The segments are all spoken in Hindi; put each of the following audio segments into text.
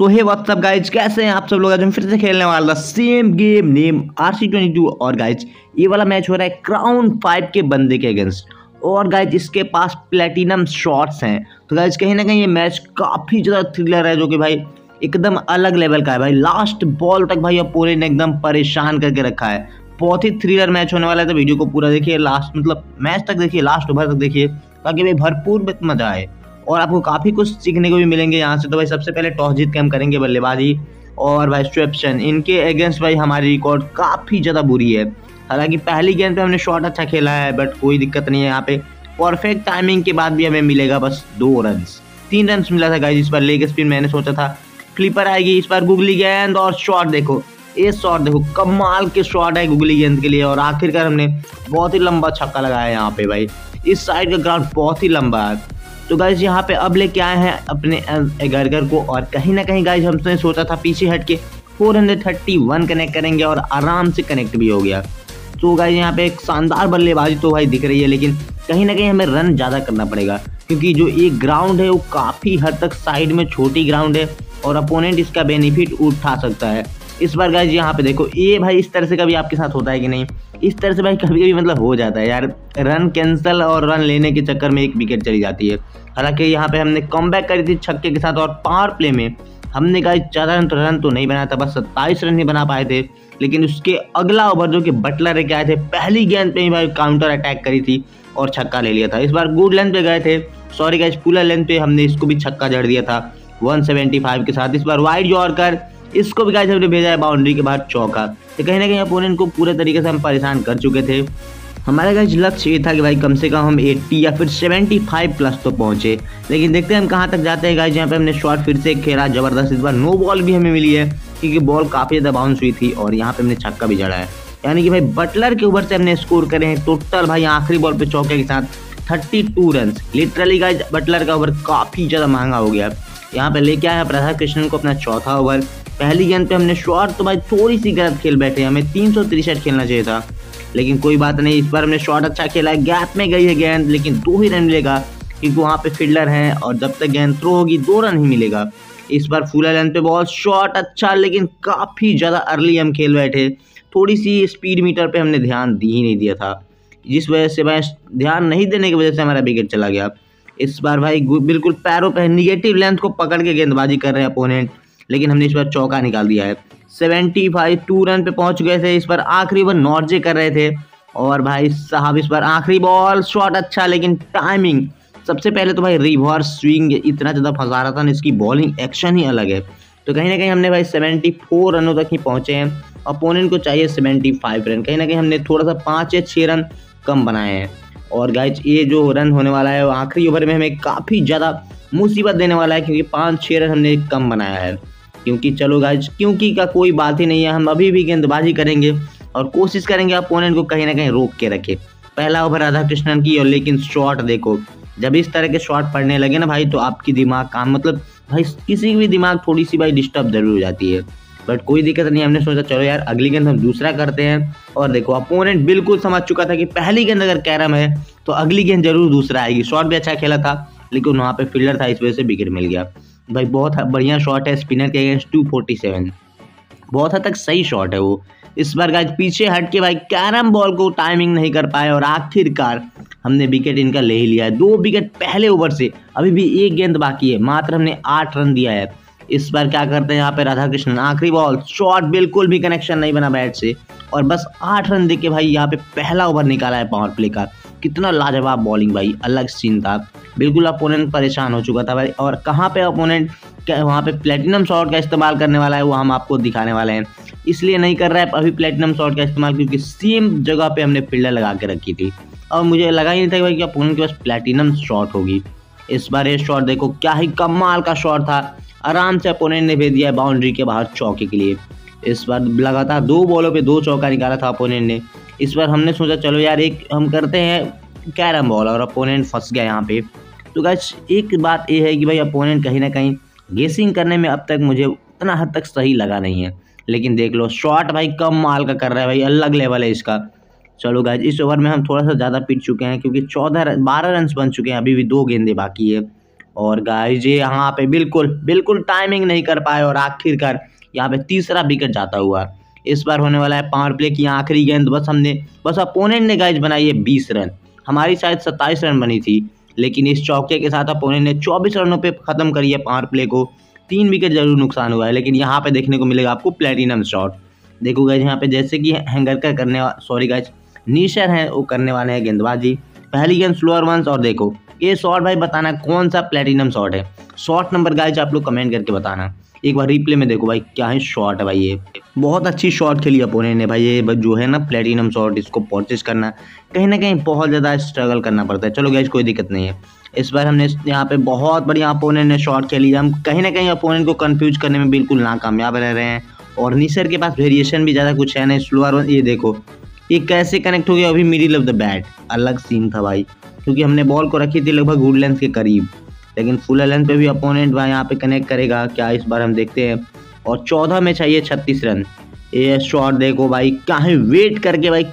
तो हे व्हाट्सअप गाइज़ कैसे हैं आप सब लोग? आज हम फिर से खेलने वाला same game name R C twenty two और गाइज़ ये वाला मैच हो रहा है क्राउन फाइव के बंदे के अगेंस्ट और गाइज़ इसके पास प्लेटिनम शॉट्स हैं। तो गाइज़ कहीं ना कहीं ये मैच काफ़ी ज़्यादा थ्रिलर है, जो कि भाई एकदम अलग लेवल का है। भाई लास्ट बॉल तक भाई अपोनेंट ने एकदम परेशान करके रखा है। बहुत ही थ्रिलर मैच होने वाला है। तो वीडियो को पूरा देखिए लास्ट मतलब मैच तक देखिए लास्ट ओवर तक देखिए, ताकि भाई भरपूर मज़ा आए। और आपको काफ़ी कुछ सीखने को भी मिलेंगे यहाँ से। तो भाई, सबसे पहले टॉस जीत के हम करेंगे बल्लेबाजी। और भाई स्वेप्शन इनके अगेंस्ट भाई, हमारी रिकॉर्ड काफ़ी ज़्यादा बुरी है। हालाँकि पहली गेंद पे हमने शॉट अच्छा खेला है बट कोई दिक्कत नहीं है यहाँ पे। परफेक्ट टाइमिंग के बाद भी हमें मिलेगा बस दो रन तीन रन मिला था गाइज़ इस बार लेग स्पिन मैंने सोचा था। क्लीपर आएगी इस बार गुगली गेंद और शॉट देखो। ये शॉट देखो, कमाल के शॉट है गुगली गेंद के लिए। और आखिरकार हमने बहुत ही लंबा छक्का लगाया यहाँ पे भाई। इस साइड का ग्राउंड बहुत ही लंबा है। तो गाइज़ यहाँ पे अब लेके आए हैं अपने एगरगर को और कहीं ना कहीं गाइज़ हमने सोचा था पीछे हट के 431 कनेक्ट करेंगे और आराम से कनेक्ट भी हो गया। तो गाइज़ यहाँ पे एक शानदार बल्लेबाजी तो भाई दिख रही है, लेकिन कहीं ना कहीं हमें रन ज़्यादा करना पड़ेगा, क्योंकि जो एक ग्राउंड है, वो काफ़ी हद तक साइड में छोटी ग्राउंड है और अपोनेंट इसका बेनिफिट उठा सकता है। इस बार गाइज़ यहाँ पे देखो, ये भाई इस तरह से कभी आपके साथ होता है कि नहीं? इस तरह से भाई कभी कभी मतलब हो जाता है यार। रन कैंसिल और रन लेने के चक्कर में एक विकेट चली जाती है। हालाँकि यहाँ पे हमने कम करी थी छक्के के साथ और पावर प्ले में। हमने गाइज़ ज़्यादा रन तो रन तो नहीं बनाया था, बस सत्ताईस रन ही बना पाए थे। लेकिन उसके अगला ओवर जो कि बटलर लेके आए थे, पहली गेंद पे ही भाई काउंटर अटैक करी थी और छक्का ले लिया था। इस बार गुड लेंथ पे गए थे। सॉरी गाइज़ पुलर लेंथ पे हमने इसको भी छक्का जड़ दिया था। 175 के साथ। इस बार वाइड जॉर्कर इसको भी गाइज़ हमने भेजा है बाउंड्री के बाद चौका। तो कहीं ना कहीं अपोनेंट को पूरे तरीके से हम परेशान कर चुके थे। हमारे गाइज़ लक्ष्य ये था कि भाई कम से कम हम 80 या फिर 75 प्लस तो पहुँचे। लेकिन देखते हैं हम कहाँ तक जाते हैं गाइज़ यहाँ पे हमने शॉट फिर से खेला, ज़बरदस्त इस बार नो बॉल भी हमें मिली है, क्योंकि बॉल काफ़ी ज़्यादा बाउंस हुई थी और यहाँ पे हमने छक्का भी जड़ा है। यानी कि भाई बटलर के ऊपर से हमने स्कोर करे हैं टोटल भाई आखिरी बॉल पे चौके के साथ thirty two run literally guys Butler का ओवर काफ़ी ज़्यादा महँगा हो गया। यहाँ पे लेके आया राधा कृष्णन को अपना चौथा ओवर पहली गेंद पे हमने शॉट तो भाई थोड़ी सी गलत खेल बैठे, हमें तीन सौ तिरसठ खेलना चाहिए था। लेकिन कोई बात नहीं, इस बार हमने शॉट अच्छा खेला है गैप में गई है गेंद, लेकिन दो ही रन मिलेगा, क्योंकि वहाँ पे फील्डर हैं और जब तक गेंद थ्रो होगी, दो रन ही मिलेगा। इस बार फूला लेंथ पे बहुत शॉट अच्छा लेकिन काफ़ी ज़्यादा अर्ली हम खेल बैठे। थोड़ी सी स्पीड मीटर पे हमने ध्यान दी ही नहीं दिया था। जिस वजह से भाई ध्यान नहीं देने की वजह से हमारा विकेट चला गया। इस बार भाई बिल्कुल पैरों पे निगेटिव लेंथ को पकड़ के गेंदबाजी कर रहे हैं अपोनेंट लेकिन हमने इस बार चौका निकाल दिया है। सेवेंटी फाइव टू रन पे पहुँच गए थे, इस बार आखिरी ओवर नॉर्जे कर रहे थे। और भाई साहब, इस बार आखिरी बॉल, शॉट अच्छा लेकिन टाइमिंग सबसे पहले तो भाई रिवर्स स्विंग इतना ज़्यादा फंसा रहा था ना, इसकी बॉलिंग एक्शन ही अलग है। तो कहीं ना कहीं हमने भाई सेवेंटी फोर रनों तक ही पहुँचे हैं। अपोनेंट को चाहिए सेवेंटी फाइव रन। कहीं ना कहीं हमने थोड़ा सा पाँच या छः रन कम बनाए हैं। और गाइज़ ये जो रन होने वाला है, वो आखिरी ओवर में हमें काफ़ी ज़्यादा मुसीबत देने वाला है, क्योंकि पाँच छः रन हमने कम बनाया है। क्योंकि चलो गाइज़ क्योंकि का कोई बात ही नहीं है, हम अभी भी गेंदबाजी करेंगे और कोशिश करेंगे अपोनेंट को कहीं ना कहीं रोक के रखे। पहला ओवर राधा कृष्णन की और लेकिन शॉट देखो, जब इस तरह के शॉट पड़ने लगे ना भाई तो आपकी दिमाग काम मतलब भाई, किसी भी दिमाग थोड़ी सी भाई डिस्टर्ब ज़रूर हो जाती है। बट कोई दिक्कत नहीं, हमने सोचा चलो यार, अगली गेंद हम दूसरा करते हैं। और देखो अपोनेंट बिल्कुल समझ चुका था कि पहली गेंद अगर कैरम है तो अगली गेंद ज़रूर दूसरा आएगी। शॉट भी अच्छा खेला था, लेकिन वहाँ पे फील्डर था, इस वजह से विकेट मिल गया। भाई, बहुत बढ़िया शॉट है स्पिनर के अगेंस्ट टू फोर्टी सेवन बहुत हद तक सही शॉट है वो। इस बार गाइज़ पीछे हट के भाई, कैरम बॉल को टाइमिंग नहीं कर पाए और आखिरकार हमने विकेट इनका ले ही लिया है। दो विकेट पहले ओवर से, अभी भी एक गेंद बाकी है, मात्र हमने आठ रन दिया है। इस बार क्या करते हैं यहाँ पे राधा कृष्णन आखिरी बॉल शॉट बिल्कुल भी कनेक्शन नहीं बना बैट से। और बस आठ रन देके भाई यहाँ पे पहला ओवर निकाला है पावर प्ले का। कितना लाजवाब बॉलिंग भाई, अलग सीन था। बिल्कुल अपोनेंट परेशान हो चुका था भाई। और कहाँ पे अपोनेंट वहाँ पे प्लेटिनम शॉट का इस्तेमाल करने वाला है, वो हम आपको दिखाने वाले हैं। इसलिए नहीं कर रहा है, अभी प्लेटिनम शॉट का इस्तेमाल, क्योंकि सेम जगह पे हमने फील्डर लगा के रखी थी। और मुझे लगा ही नहीं था भाई कि अपोनेंट के पास प्लेटिनम शॉट होगी। इस बार ये शॉट देखो, क्या ही कमाल का शॉट था। आराम से अपोनेंट ने भेज दिया बाउंड्री के बाहर चौके के लिए। इस बार लगातार दो बॉलों पे दो चौका निकाला था अपोनेंट ने। इस बार हमने सोचा, चलो यार एक हम करते हैं कैरम बॉल और अपोनेंट फंस गया यहाँ पे। तो गैस एक बात ये है कि भाई अपोनेंट कहीं ना कहीं गेसिंग करने में अब तक मुझे उतना हद तक सही लगा नहीं है। लेकिन देख लो शॉट भाई कम माल का कर रहा है भाई, अलग लेवल है इसका। चलो गाइज़ इस ओवर में हम थोड़ा सा ज़्यादा पिट चुके हैं क्योंकि चौदह बारह रन बन चुके हैं, अभी भी दो गेंदे बाकी है। और गाइज़ ये यहाँ पे बिल्कुल बिल्कुल टाइमिंग नहीं कर पाए और आखिरकार यहाँ पे तीसरा विकेट जाता हुआ। इस बार होने वाला है पावर प्ले की आखिरी गेंद। बस हमने, बस अपोनेंट ने गाइज़ बनाई है बीस रन। हमारी शायद सत्ताईस रन बनी थी, लेकिन इस चौके के साथ अपोनेंट ने चौबीस रनों पर ख़त्म करी है पावर प्ले को। तीन विकेट ज़रूर नुकसान हुआ है, लेकिन यहाँ पे देखने को मिलेगा आपको प्लेटिनम शॉट देखो गाइज़ यहाँ पे जैसे कि हैंगर का करने सॉरी गाइज़ नीशर हैं, वो करने वाले हैं गेंदबाजी। पहली गेंद स्लोअर वंस और देखो, ये शॉट भाई बताना कौन सा प्लेटिनम शॉट है। शॉट नंबर गाइज़ आप लोग कमेंट करके बताना। एक बार रिप्ले में देखो भाई, क्या है शॉट है भाई ये। बहुत अच्छी शॉट खेली अपोनेंट ने भाई। ये जो है ना प्लेटिनम शॉट इसको परचेज करना, कहीं ना कहीं बहुत ज़्यादा स्ट्रगल करना पड़ता है। चलो गैस कोई दिक्कत नहीं है। इस बार हमने यहाँ पे बहुत बढ़िया अपोनेंट ने शॉट खेली हम कहीं ना कहीं अपोनेंट को कन्फ्यूज़ करने में बिल्कुल नाकामयाब रह रहे हैं। और निसर के पास वेरिएशन भी ज़्यादा कुछ है नहीं। स्लोअर ये देखो, ये कैसे कनेक्ट हो गया अभी मिडिल ऑफ़ द बैट अलग सीन था भाई, क्योंकि हमने बॉल को रखी थी लगभग गुड लेंथ के करीब। लेकिन फुल लेंथ पे भी अपोनेंट भाई यहाँ पे कनेक्ट करेगा। क्या इस बार हम देखते हैं। और चौदह में चाहिए छत्तीस रन। ये शॉट देखो भाई, कहीं वेट करके भाई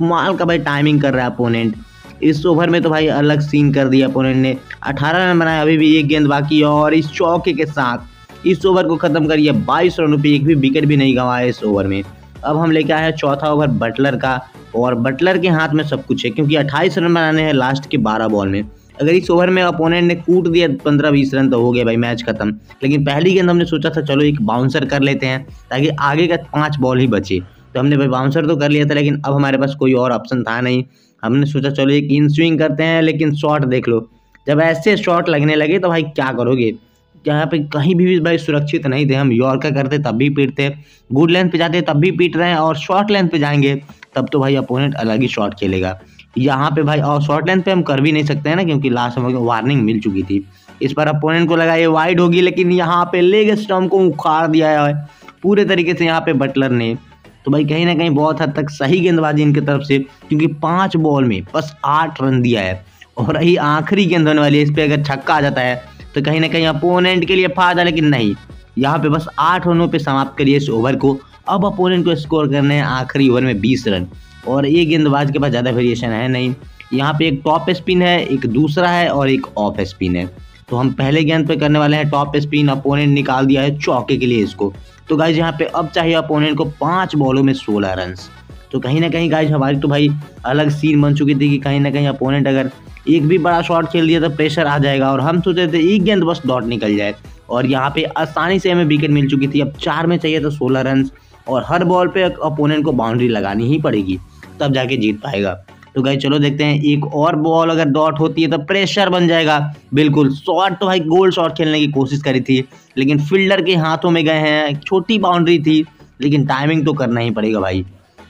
माल का भाई टाइमिंग कर रहा है अपोनेंट इस ओवर में तो भाई अलग सीन कर दिया अपोनेंट ने। 18 रन बनाए अभी भी एक गेंद बाकी है और इस चौके के साथ, इस ओवर को खत्म करिए। 22 रनों पे एक भी विकेट भी नहीं गंवाया इस ओवर में। अब हम लेके आए हैं चौथा ओवर बटलर का। और बटलर के हाथ में सब कुछ है, क्योंकि 28 रन बनाने हैं लास्ट के 12 बॉल में। अगर इस ओवर में अपोनेंट ने कूट दिया पंद्रह बीस रन तो हो गया भाई मैच खत्म। लेकिन पहली गेंद हमने सोचा था, चलो एक बाउंसर कर लेते हैं, ताकि आगे का पाँच बॉल ही बचे। तो हमने भाई बाउंसर तो कर लिया था, लेकिन अब हमारे पास कोई और ऑप्शन था नहीं। हमने सोचा, चलो एक इन स्विंग करते हैं, लेकिन शॉट देख लो। जब ऐसे शॉट लगने लगे तो भाई क्या करोगे? यहाँ पे कहीं भी, भाई सुरक्षित नहीं थे। हम यॉर्कर करते, तब भी पीटते गुड लेंथ पे जाते, तब भी पीट रहे हैं, और शॉर्ट लेंथ पे जाएँगे, तब तो भाई अपोनेंट अलग ही शॉट खेलेगा। यहाँ पे भाई, और शॉर्ट लेंथ पे हम कर भी नहीं सकते हैं ना, क्योंकि लास्ट में वार्निंग मिल चुकी थी। इस पर अपोनेंट को लगा ये वाइड होगी, लेकिन यहाँ पे लेग स्टम्प को उखाड़ दिया है पूरे तरीके से यहाँ पे बटलर ने। तो भाई, कहीं ना कहीं बहुत हद तक सही गेंदबाजी इनकी तरफ़ से, क्योंकि पाँच बॉल में बस आठ रन दिया है। और रही आखिरी गेंद होने वाली है इस पर अगर छक्का आ जाता है तो कहीं ना कहीं अपोनेंट के लिए फ़ायदा, लेकिन नहीं। यहाँ पे बस आठ रनों पे समाप्त करिए इस ओवर को। अब अपोनेंट को स्कोर करने हैं आखिरी ओवर में बीस रन। और ये गेंदबाज के पास ज़्यादा वेरिएशन है नहीं। यहाँ पे एक टॉप स्पिन है, एक दूसरा है और एक ऑफ़ स्पिन है। तो हम पहले गेंद पे करने वाले हैं टॉप स्पिन अपोनेंट निकाल दिया है चौके के लिए इसको। तो गाइज़ यहाँ पे अब चाहिए अपोनेंट को पाँच बॉलों में सोलह रन तो कहीं ना कहीं गाइज़ हमारी तो भाई अलग सीन बन चुकी थी कि कहीं ना कहीं अपोनेंट अगर एक भी बड़ा शॉट खेल दिया तो प्रेशर आ जाएगा। और हम सोचे थे एक गेंद बस डॉट निकल जाए। और यहाँ पे आसानी से हमें विकेट मिल चुकी थी। अब चार में चाहिए तो सोलह रन और हर बॉल पे अपोनेंट को बाउंड्री लगानी ही पड़ेगी। तब जाके जीत पाएगा। तो गाइज़ चलो देखते हैं, एक और बॉल अगर डॉट होती है तो प्रेशर बन जाएगा। बिल्कुल शॉट तो भाई गोल शॉट खेलने की कोशिश करी थी, लेकिन फील्डर के हाथों में गए हैं छोटी बाउंड्री थी, लेकिन टाइमिंग तो करना ही पड़ेगा भाई।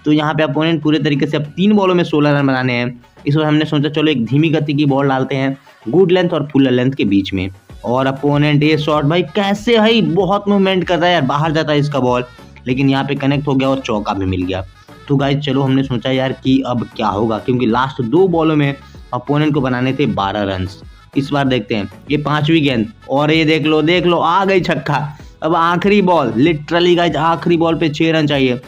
तो यहाँ पे अपोनेंट पूरे तरीके से अब तीन बॉलों में सोलह रन बनाने हैं। इस बार हमने सोचा, चलो एक धीमी गति की बॉल डालते हैं गुड लेंथ और फुल लेंथ के बीच में। और अपोनेंट ये शॉट भाई कैसे भाई, बहुत मूवमेंट कर रहा है यार, बाहर जाता है इसका बॉल लेकिन यहाँ पे कनेक्ट हो गया और चौका भी मिल गया। तो गाइज़ चलो हमने सोचा यार कि अब क्या होगा? क्योंकि लास्ट दो बॉलों में अपोनेंट को बनाने थे बारह रन इस बार देखते हैं। ये पांचवी गेंद। और ये देख लो देख लो, आ गई छक्का। अब आखिरी बॉल लिटरली गाइज़ आखिरी बॉल पे छह रन चाहिए।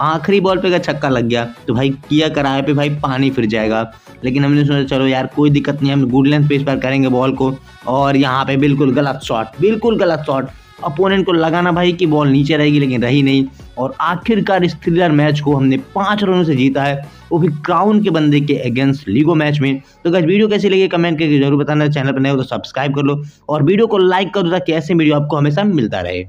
आखिरी बॉल पे अगर छक्का लग गया तो भाई किया कराए पे भाई पानी फिर जाएगा। लेकिन हमने सोचा, चलो यार, कोई दिक्कत नहीं, हम गुड लेंथ इस पर करेंगे बॉल को, और यहाँ पे बिल्कुल गलत शॉट बिल्कुल गलत शॉट अपोनेंट को लगाना भाई कि बॉल नीचे रहेगी, लेकिन रही नहीं, और आखिरकार इस थ्रिलर मैच को हमने पाँच रनों से जीता है, वो भी क्राउन के बंदे के अगेंस्ट लीगो मैच में। तो अगर वीडियो कैसी लगी कमेंट करके ज़रूर बताना, चैनल पर नए हो तो सब्सक्राइब कर लो, और वीडियो को लाइक कर दो, ताकि ऐसे वीडियो आपको हमेशा मिलता रहे।